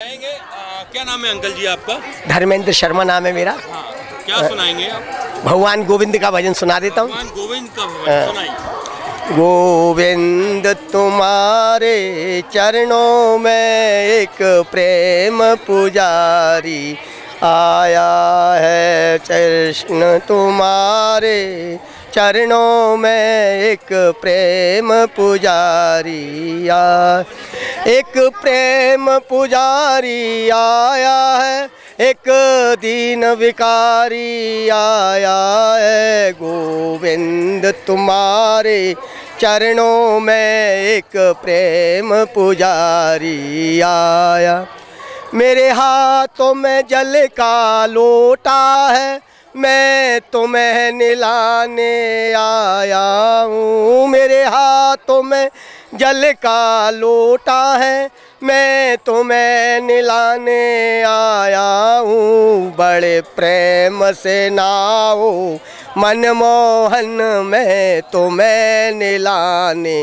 सुनाएँगे आ, क्या नाम है अंकल जी आपका? धर्मेंद्र शर्मा नाम है मेरा। हाँ क्या सुनाएँगे आप? भगवान गोविंद का भजन सुना देता हूँ। गोविंद का भजन गोविंद तुम्हारे चरणों में एक प्रेम पुजारी आया है कृष्ण तुम्हारे चरणों में एक प्रेम पुजारी आ एक प्रेम पुजारी आया है, एक दीन विकारी आया है। गोविंद तुम्हारे चरणों में एक प्रेम पुजारी आया। मेरे हाथों में जल का लोटा है। मैं तुम्हें निलाने आया हूँ। मेरे हाथों में जल का लोटा है। मैं तुम्हें निलाने आया हूँ। बड़े प्रेम से नाओ। मनमोहन मैं तुम्हें निलाने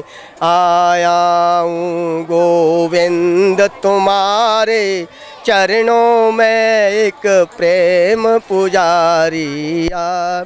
आया हूँ। गोविंद, तुम्हारे चरणों में एक प्रेम पुजारी आ।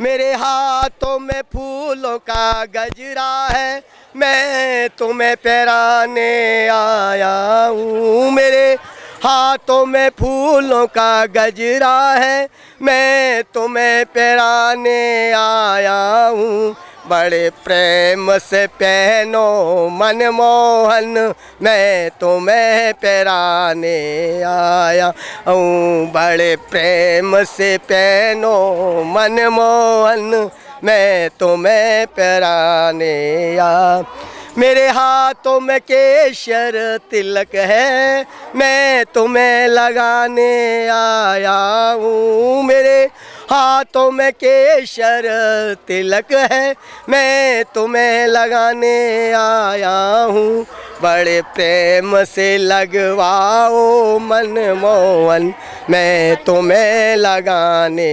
मेरे हाथों में फूलों का गजरा है, मैं तुम्हें पैराने आया हूँ। मेरे हाथों में फूलों का गजरा है। मैं तुम्हें पैराने आया हूँ। बड़े प्रेम से पहनो मनमोहन। मैं तुम्हें पैराने आया हूँ। बड़े प्रेम से पहनो मनमोहन। मैं तुम्हें पैराने आ मेरे हाथों में केशर तिलक है, मैं तुम्हें लगाने आया हूँ। मेरे हाथों में केशर तिलक है, मैं तुम्हें लगाने आया हूँ। बड़े प्रेम से लगवाओ मनमोहन मैं तुम्हें लगाने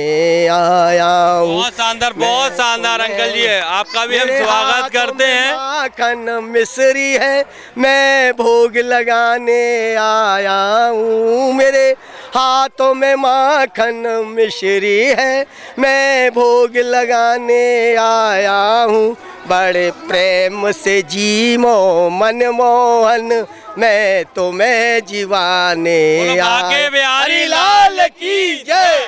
आया हूँ। बहुत शानदार बहुत शानदार अंकल जी है। आपका भी हम स्वागत करते हैं। माखन मिश्री है। मैं भोग लगाने आया हूँ। मेरे हाथों में माखन मिश्री है। मैं भोग लगाने आया हूँ। बड़े प्रेम से जीमो मनमोहन मैं तुम्हें जीवाने आगे बिहारी लाल की जय।